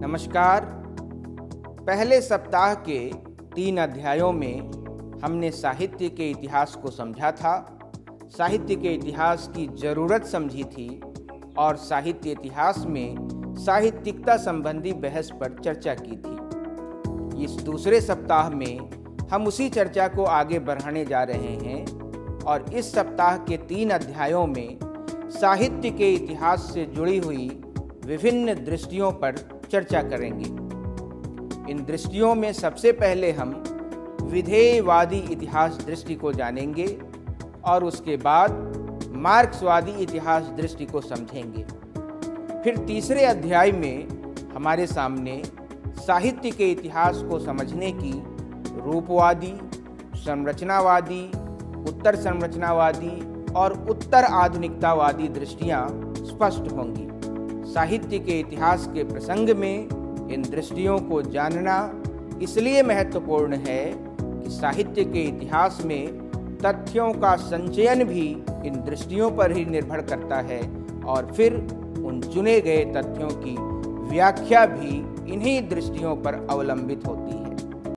नमस्कार। पहले सप्ताह के तीन अध्यायों में हमने साहित्य के इतिहास को समझा था। साहित्य के इतिहास की ज़रूरत समझी थी और साहित्य इतिहास में साहित्यिकता संबंधी बहस पर चर्चा की थी। इस दूसरे सप्ताह में हम उसी चर्चा को आगे बढ़ाने जा रहे हैं और इस सप्ताह के तीन अध्यायों में साहित्य के इतिहास से जुड़ी हुई विभिन्न दृष्टियों पर चर्चा करेंगे। इन दृष्टियों में सबसे पहले हम विधेयवादी इतिहास दृष्टि को जानेंगे और उसके बाद मार्क्सवादी इतिहास दृष्टि को समझेंगे। फिर तीसरे अध्याय में हमारे सामने साहित्य के इतिहास को समझने की रूपवादी, संरचनावादी, उत्तर संरचनावादी और उत्तर आधुनिकतावादी दृष्टियाँ स्पष्ट होंगी। साहित्य के इतिहास के प्रसंग में इन दृष्टियों को जानना इसलिए महत्वपूर्ण है कि साहित्य के इतिहास में तथ्यों का संचयन भी इन दृष्टियों पर ही निर्भर करता है और फिर उन चुने गए तथ्यों की व्याख्या भी इन्हीं दृष्टियों पर अवलंबित होती है।